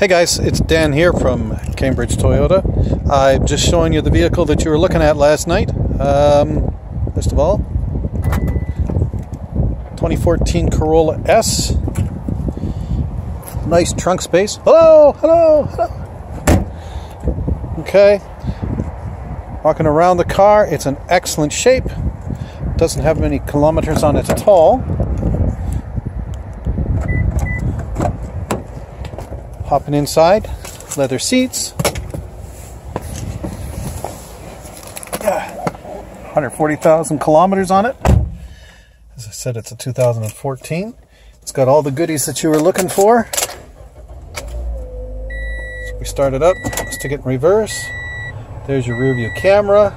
Hey guys, it's Dan here from Cambridge Toyota. I'm just showing you the vehicle that you were looking at last night. Um, first of all, 2014 Corolla S. Nice trunk space. Hello, hello, hello. Okay. Walking around the car, it's in excellent shape. Doesn't have many kilometers on it at all. Hopping inside, leather seats. 140,000 kilometers on it. As I said, it's a 2014. It's got all the goodies that you were looking for. So we start it up. Take it in reverse. There's your rear view camera.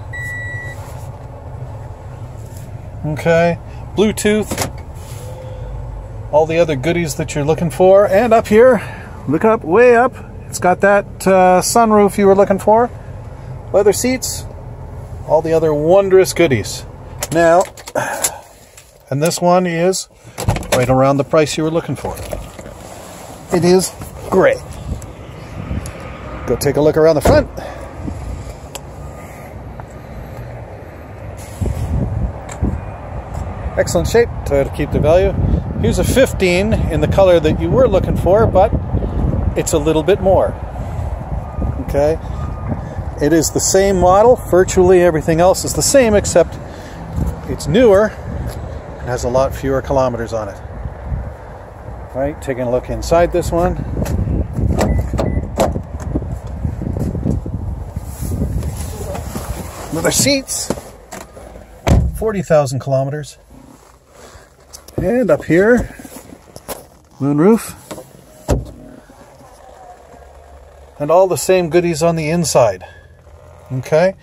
Okay. Bluetooth. All the other goodies that you're looking for. And up here, Look up, way up. It's got that uh, sunroof you were looking for. Leather seats. All the other wondrous goodies. Now, and this one is right around the price you were looking for. It is gray. Go take a look around the front. Excellent shape to keep the value. Here's a 15 in the color that you were looking for, but it's a little bit more. Okay? It is the same model. Virtually everything else is the same except it's newer and has a lot fewer kilometers on it. All right, taking a look inside this one. Leather seats, 40,000 kilometers. And up here, moonroof. And all the same goodies on the inside. Okay?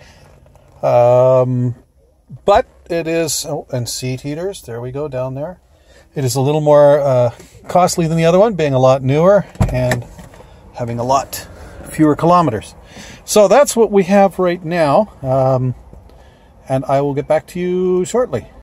Um, but it is, oh, and seat heaters, there we go down there. It is a little more uh, costly than the other one, being a lot newer and having a lot fewer kilometers. So that's what we have right now. Um, and I will get back to you shortly.